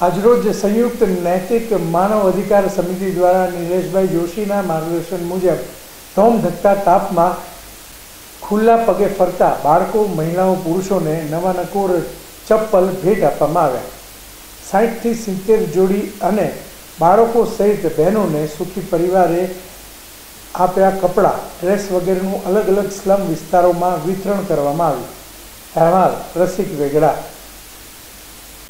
આજરોજ સંયુક્ત નૈતિક માનવ અધિકાર સમિતિ દ્વારા નિલેશભાઈ જોશીના માર્ગદર્શન મુજબ ધોમ ધક્કા તાપમાં ખુલ્લા પગે ફરતા બાળકો, મહિલાઓ, પુરુષોને નવા નકોર ચપ્પલ ભેટ આપવામાં આવ્યા. સાઠથી સિત્તેર જોડી અને બાળકો સહિત બહેનોને સુખી પરિવારે આપ્યા કપડાં. ડ્રેસ વગેરેનું અલગ અલગ સ્લમ વિસ્તારોમાં વિતરણ કરવામાં આવ્યું. અહેવાલ રસિક વેગડા